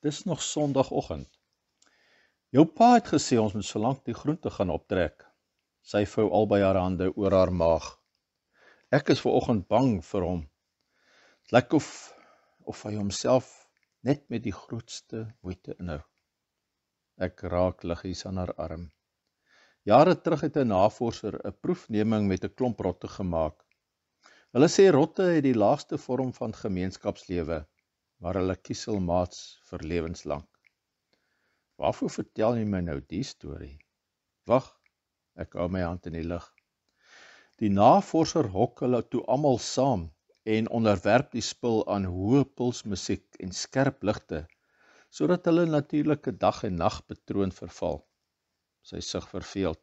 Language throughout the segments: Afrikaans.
Dis nog Sondagoggend. Jou pa het gesê ons moet solank die groente gaan optrek. Sy vou albei haar hande oor haar maag. Ek is ver oggend bang vir hom. Dit lyk of of hy homself net met die grootste moeite inhou. Ek raak liggies aan haar arm. Jare terug het 'n navorser 'n proefneming met 'n klomp rotte gemaak. Hulle sê rotte het die laagste vorm van gemeenskapslewe maar hulle kieselmaats vir lewenslank. Waarvoor vertel jy my nou die storie? Wag, ek hou my hand in die lug. Die navorser hok hulle toe almal saam en onderwerp die spul aan hoë pulsmusiek en skerp ligte sodat hulle natuurlike dag en nag patroon verval. Sy sug verveeld.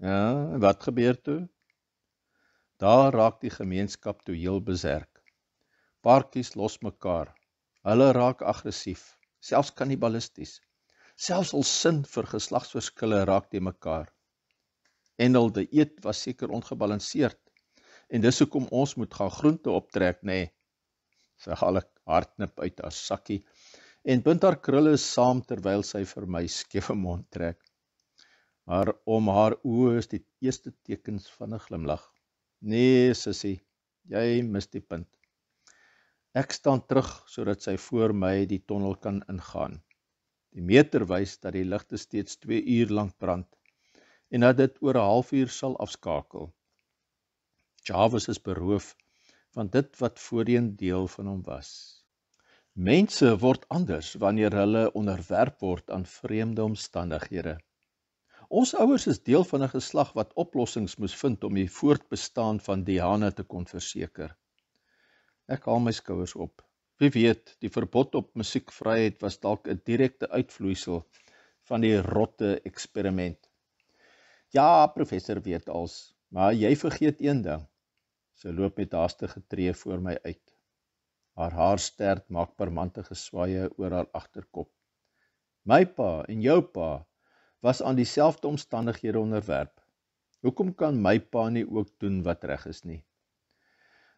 Ja, wat gebeur toe? Daar raak die gemeenskap toe heel beserk. Paartjies los mekaar, Hulle raak aggressief, selfs kannibalisties. Selfs al sin vir geslagsverskille raak te mekaar. En hul dieet was seker ongebalanseerd. En dis hoekom ons moet gaan groente optrek, nê. Nee. Sy haal ek hartnip uit haar sakkie en bind haar krulle saam terwyl sy vir my skewe mond trek. Maar om haar oë is die eerste tekens van 'n glimlag. Nee, sussie, jy mis die punt. Ek staan terug sodat sy voor my die tonnel kan ingaan. Die meter wys dat die ligte steeds 2 uur lank brand en dat dit oor 'n halfuur sal afskakel. Jarvis is beroof van dit wat voorheen deel van hom was. Mense word anders wanneer hulle onderwerp word aan vreemde omstandighede. Ons ouers is deel van 'n geslag wat oplossings moes vind om die voortbestaan van Diana te kon verseker. Ek haal my skouers op. Wie weet, die verbod op musiekvryheid was dalk 'n direkte uitvloeisel van die rotte eksperiment. Ja, professor weet als, maar jy vergeet een ding. Sy loop met haastige tree voor my uit. Haar haar stert maak permante geswaaye oor haar agterkop. My pa en jou pa was aan dieselfde omstandighede onderwerp. Hoekom kan my pa nie ook doen wat reg is nie?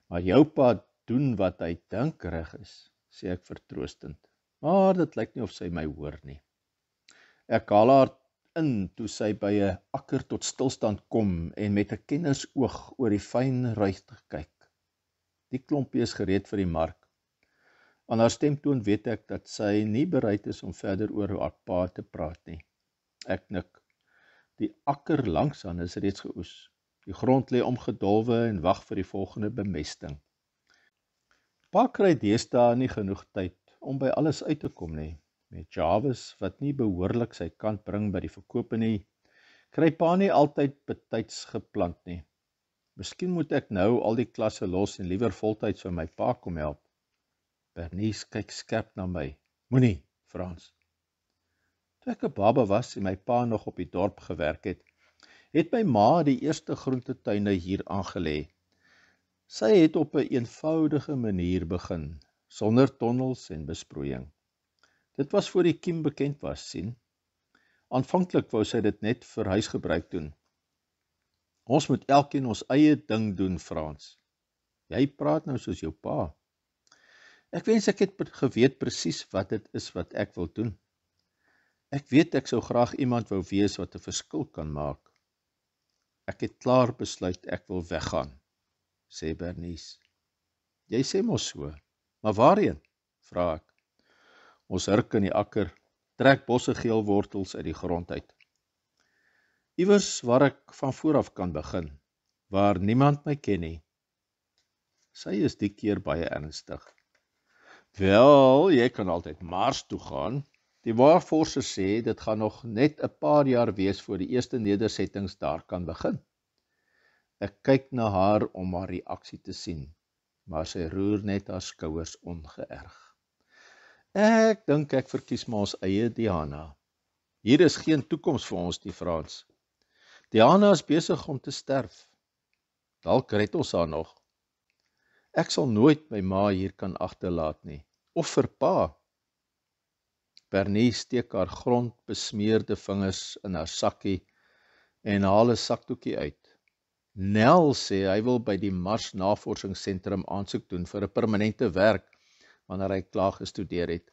Maar jou pa doen wat hy dink reg is, sê ek vertroostend. Maar dit lyk nie of sy my hoor nie. Ek haal haar in toe sy by 'n akker tot stilstand kom en met 'n kennersoog oor die fyn ruigte kyk. Die klompie is gereed vir die mark. Aan haar stemtoon weet ek dat sy nie bereid is om verder oor haar pa te praat nie. Ek nik. Die akker langs aan is reeds geoes. Die grond lê omgedolwe en wag vir die volgende bemesting. Pa kry deesdae nie genoeg tyd om by alles uit te kom nie. Met Jarvis wat nie behoorlik sy kant bring by die verkope nie, kry pa nie altyd betyds geplant nie. Miskien moet ek nou al die klasse los en liewer voltyds vir my pa kom help. Bernice kyk skerp na my. Moenie, Frans. Toe ek 'n baba was en my pa nog op die dorp gewerk het, het my ma die eerste groentetuine hier aangelê Sy het op 'n een eenvoudige manier begin, sonder tonnels en besproeiing. Dit was voor die kiem bekend was, sien. Aanvanklik wou sy dit net vir huisgebruik doen. Ons moet elkeen ons eie ding doen, Frans. Jy praat nou soos jou pa. Ek wens ek het geweet presies wat dit is wat ek wil doen. Ek weet ek sou graag iemand wou wees wat 'n verskil kan maak. Ek het klaar besluit ek wil weggaan sê Bernice. Jy sê mos so. Maar waarheen? vra ek. Ons hurk in die akker, trek bosse geel wortels uit die grond uit. Iewers waar ek van voor af kan begin, waar niemand my ken nie. Sy is die keer baie ernstig. Wel, jy kan altyd Mars toe gaan. Die waarforse sê dit gaan nog net 'n paar jaar wees voor die eerste nedersettings daar kan begin. Ek kyk na haar om haar reaksie te sien, maar sy roer net haar skouers ongeërg. Ek dink ek verkies maar ons eie Diana. Hier is geen toekoms vir ons die Frans. Diana is besig om te sterf. Dalk red ons haar nog. Ek sal nooit my ma hier kan agterlaat nie of vir pa. Bernie steek haar grondbesmeerde vingers in haar sakkie en haal 'n sakdoekie uit. Nel sê hy wil by die Mars Navorsingsentrum aansoek doen vir 'n permanente werk wanneer hy klaar gestudeer het.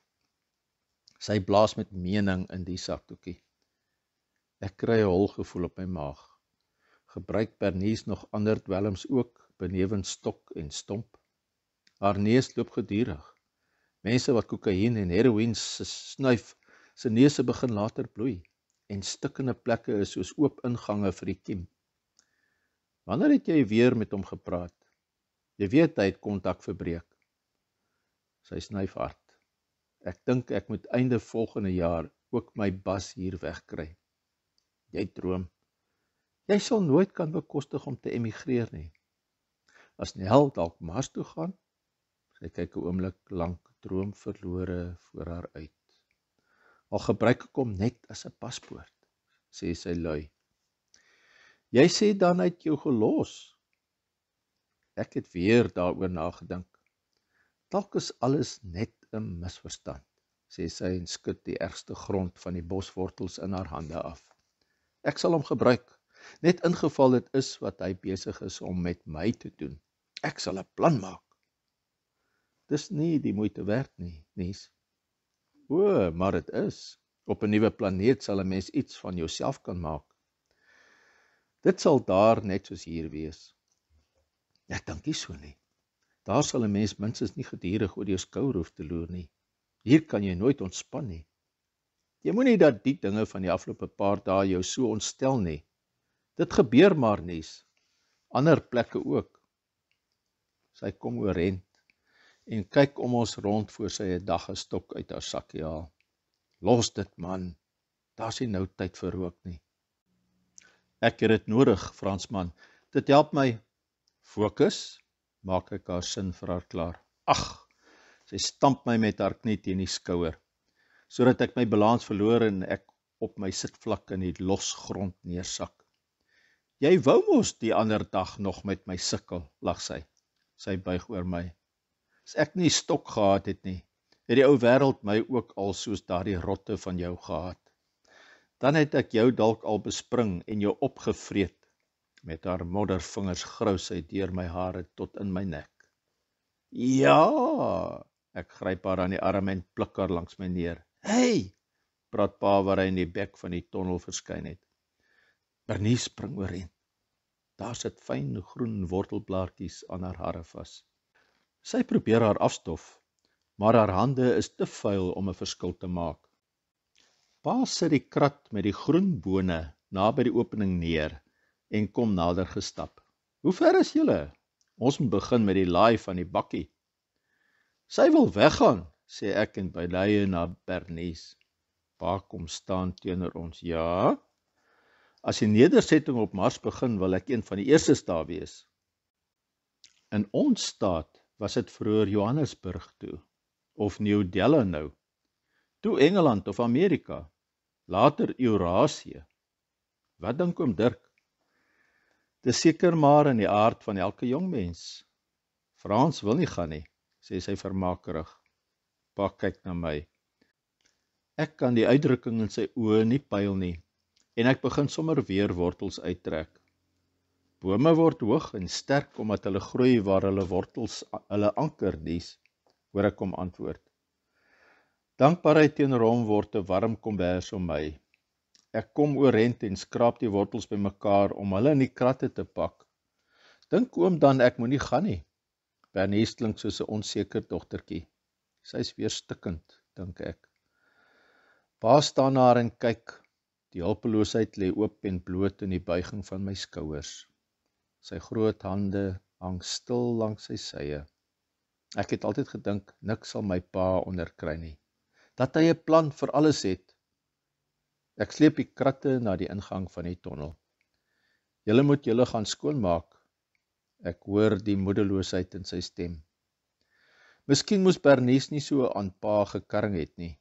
Sy blaas met mening in die sakdoekie. Ek kry 'n hol gevoel op my maag. Gebruik Bernice nog ander dwelms ook benewens stok en stomp. Haar neus loop gedurig. Mense wat kokain en heroïne snuif, se neuse begin later bloei en stikkende plekke is soos oop ingange vir die kiem. Wanneer het jy weer met hom gepraat? Jy weet hy het kontak verbreek. Sy snyf hard. Ek dink ek moet einde volgende jaar ook my bas hier wegkry. Jy droom. Jy sal nooit kan bekostig om te emigreer nie. As Nel dalk Mars toe gaan, sy kyk 'n oomblik lank droom verlore voor haar uit. Al gebruik ek hom net as 'n paspoort, sê sy lui. Jy sê dan uit jou gelos. Ek het weer daaroor nagedink. Dalk is alles net 'n misverstand, sê sy en skud die ergste grond van die boswortels in haar hande af. Ek sal hom gebruik, net ingeval dit is wat hy besig is om met my te doen. Ek sal 'n plan maak. Dis nie die moeite werd nie, nies. O, maar dit is. Op 'n nuwe planeet sal 'n mens iets van jouself kan maak. Dit sal daar net soos hier wees. Ek dink nie so nie. Daar sal 'n mens minstens nie gedurig oor jou skouer hoef te loer nie. Hier kan jy nooit ontspan nie. Jy moenie dat die dinge van die afgelope paar dae jou so ontstel nie. Dit gebeur maar nies. Ander plekke ook. Sy kom oorent en kyk om ons rond voor sy 'n dag gestok uit haar sakkie haal. Los dit man. Daar's nie nou tyd vir rook nie. Ek het dit nodig, Fransman. Dit help my fokus maak ek haar sin vir haar klaar. Ag, sy stamp my met haar knie teen die skouer sodat ek my balans verloor en ek op my sitvlak in die los grond neersak. Jy wou mos die ander dag nog met my sukkel, lag sy. Sy buig oor my. As ek nie stok gehad het nie, het die ou wêreld my ook al soos daardie rotte van jou gehad. Dan het ek jou dalk al bespring en jou opgevreet Met haar moddervingers grou sy deur my hare tot in my nek. Ja, ek gryp haar aan die arm en pluk haar langs my neer. Hey, praat pa waar hy in die bek van die tonnel verskyn het. Bernice spring oorheen. Daar sit fyn groen wortelblaartjies aan haar hare vas. Sy probeer haar afstof, maar haar hande is te vuil om 'n verskil te maak. Pa sit die krat met die groen bone naby die opening neer en kom nader gestap. Hoe ver is julle? Ons moet begin met die laai van die bakkie. Sy wil weggaan, sê ek en bylye na Bernice. Pa kom staan teenoor ons. Ja. As die nedersetting op Mars begin, wil ek een van die eerstes daar wees. In ons staat was dit vroeër Johannesburg toe of New Delhi nou. Toe Engeland of Amerika, later Eurasie. Wat dink oom Dirk? Dis seker maar in die aard van elke jong mens. Frans wil nie gaan nie, sê sy vermakerig. Pa kyk na my. Ek kan die uitdrukking in sy oë nie pyl nie en ek begin sommer weer wortels uittrek. Bome word hoog en sterk omdat hulle groei waar hulle wortels hulle anker dies, hoor ek hom antwoord. Dankbaarheid teenoor hom word 'n warm kombers om my. Ek kom oorent en skraap die wortels bymekaar om hulle in die kratte te pak. Dink oom dan ek moenie gaan nie. Bernice klink soos 'n onseker dogtertjie. Sy's weer stikkend, dink ek. Pa staan na haar en kyk. Die hulpeloosheid lê oop en bloot in die buiging van my skouers. Sy groot hande hang stil langs sy sye. Ek het altyd gedink niks sal my pa onderkry nie. Dat hy 'n plan vir alles het Ek sleep die kratte na die ingang van die tonnel. Julle moet julle gaan skoonmaak. Ek hoor die moedeloosheid in sy stem. Miskien moes Bernice nie so aan pa gekarring het nie.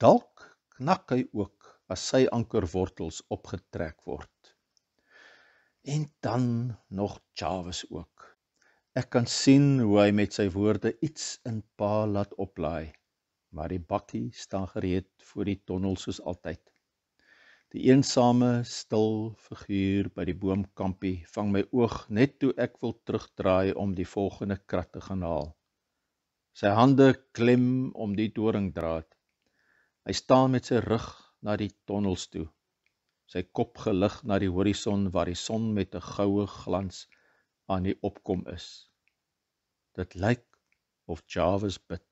Dalk knak hy ook as sy ankerwortels opgetrek word. En dan nog Chaves ook. Ek kan sien hoe hy met sy woorde iets in pa laat oplaai maar die bakkie staan gereed voor die tonnel soos altyd. Die eensame, stil figuur by die boomkampie vang my oog net toe ek wil terugdraai om die volgende krat te gaan haal. Sy hande klem om die doringdraad Hy staan met sy rug na die tonnels toe. Sy kop gelig na die horison waar die son met 'n goue glans aan die opkom is. Dit lyk of Jarvis bid.